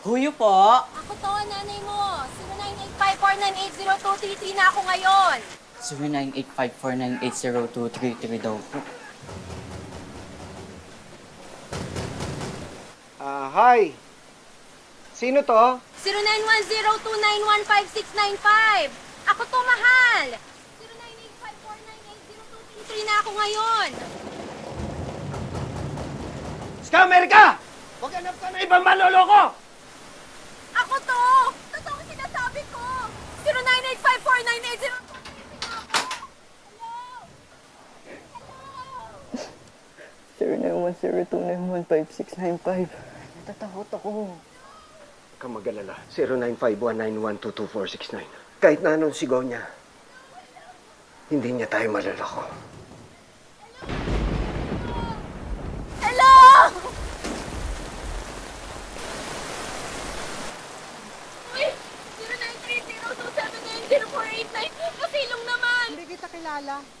Huyo po. Ako to, nanay mo. 0985498023 na ako ngayon. 0985498023 daw po. Ah, hi. Sino to? 0910291565. Ako to, mahal. 0985498023 na ako ngayon. Scammer ka! Huwag hanap ka na ibang maloloko! 0959-5695. Natatakot ako. Huwag kang mag-alala. 0951912249. Kahit na anong sigaw niya, hindi niya tayo malalako. Hello! Hello! Uy! 0930 naman! Hindi kita kilala.